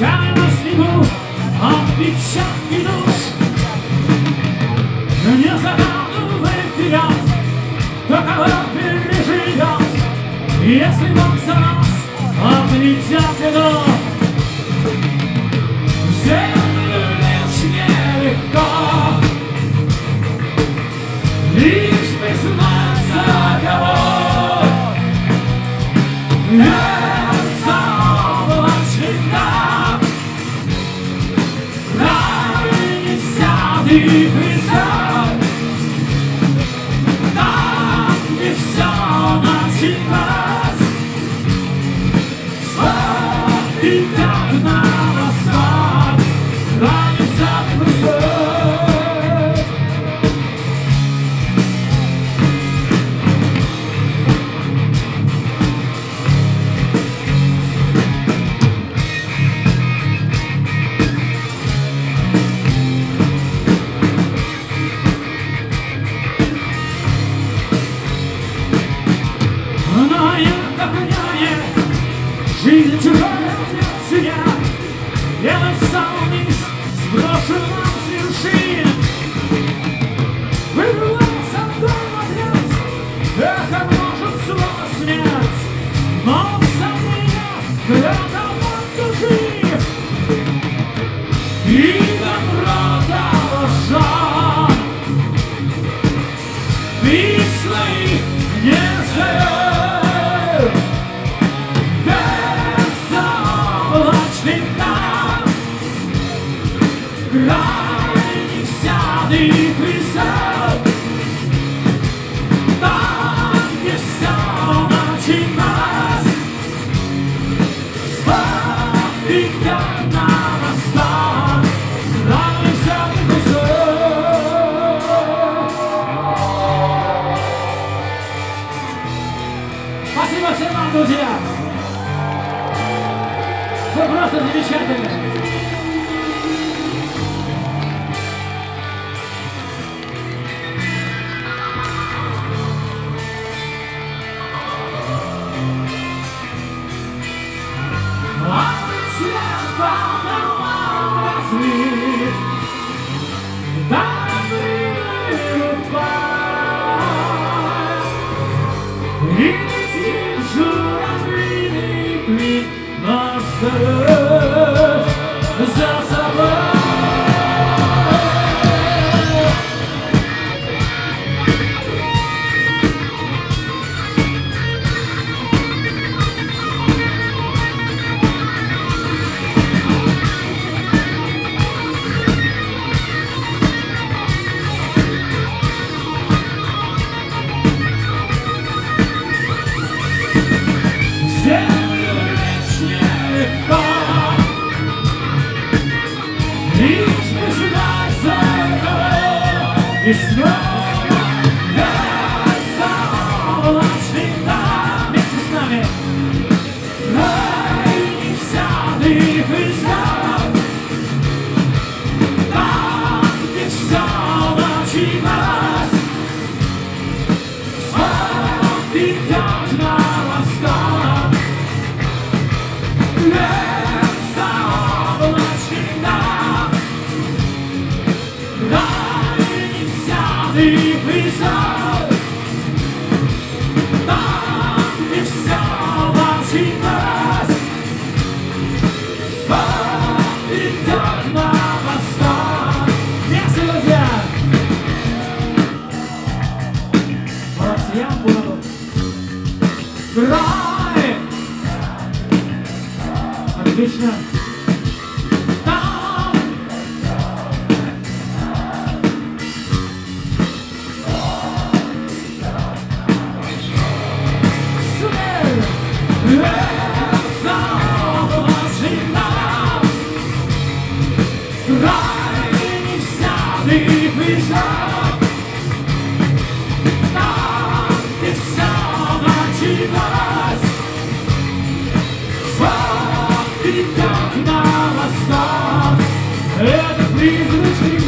тяну снегу от печатки душ. Не загадывай вперед, до кого переживет, если вам за нас отлетят и ночь. Там, и все начинается Сброшен с вершины Спасибо всем вам, друзья! Вы просто замечательные! весной Да, вместе с нами Рай нефтяных звезд Там, где 你披上。你自己。